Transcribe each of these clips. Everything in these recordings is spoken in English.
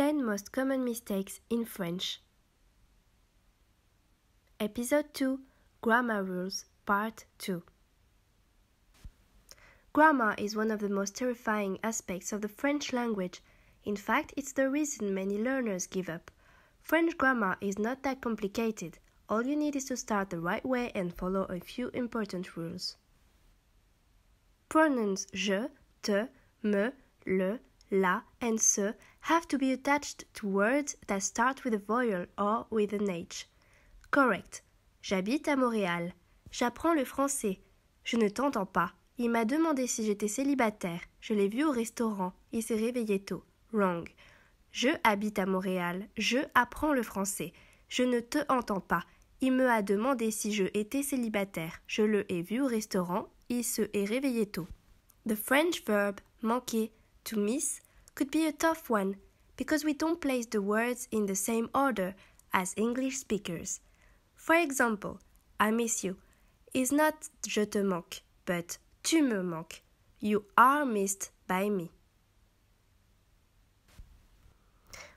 10 Most Common Mistakes in French. Episode 2 Grammar Rules Part 2 Grammar is one of the most terrifying aspects of the French language. In fact, it's the reason many learners give up. French grammar is not that complicated. All you need is to start the right way and follow a few important rules. Pronouns je, te, me, le, la, and ce have to be attached to words that start with a vowel or with an H. Correct. J'habite à Montréal. J'apprends le français. Je ne t'entends pas. Il m'a demandé si j'étais célibataire. Je l'ai vu au restaurant. Il s'est réveillé tôt. Wrong. Je habite à Montréal. Je apprends le français. Je ne te entends pas. Il me a demandé si je étais célibataire. Je le ai vu au restaurant. Il se est réveillé tôt. The French verb manquer, to miss, could be a tough one because we don't place the words in the same order as English speakers. For example, I miss you is not je te manque, but tu me manques. You are missed by me.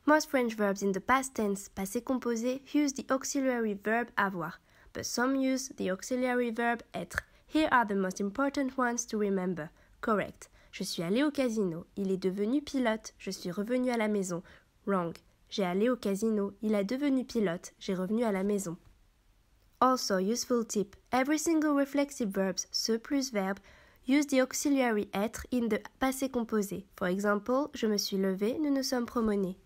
Most French verbs in the past tense, passé composé, use the auxiliary verb avoir, but some use the auxiliary verb être. Here are the most important ones to remember. Correct. Je suis allé au casino. Il est devenu pilote. Je suis revenu à la maison. Wrong. J'ai allé au casino. Il est devenu pilote. J'ai revenu à la maison. Also, useful tip. Every single reflexive verbs, ce plus verbe, use the auxiliary être in the passé composé. For example, je me suis levé, nous nous sommes promenés.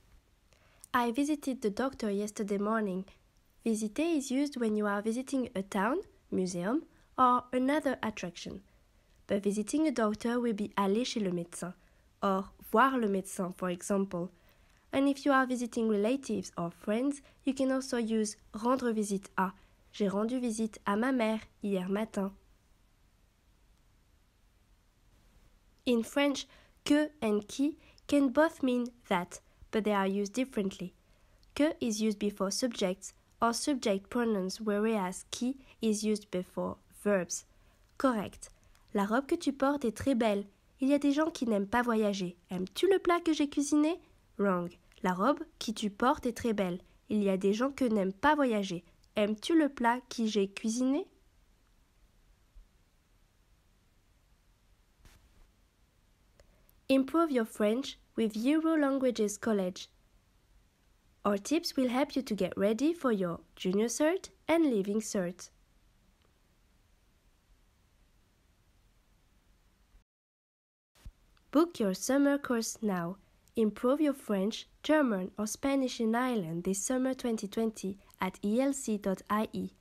I visited the doctor yesterday morning. Visiter is used when you are visiting a town, museum, or another attraction. But visiting a doctor will be aller chez le médecin, or voir le médecin, for example. And if you are visiting relatives or friends, you can also use rendre visite à. J'ai rendu visite à ma mère hier matin. In French, que and qui can both mean that, but they are used differently. Que is used before subjects or subject pronouns, whereas qui is used before verbs. Correct. La robe que tu portes est très belle. Il y a des gens qui n'aiment pas voyager. Aimes-tu le plat que j'ai cuisiné? Wrong. La robe qui tu portes est très belle. Il y a des gens qui n'aiment pas voyager. Aimes-tu le plat que j'ai cuisiné? Improve your French with Euro Languages College. Our tips will help you to get ready for your junior cert and leaving cert. Book your summer course now. Improve your French, German, or Spanish in Ireland this summer 2020 at elc.ie.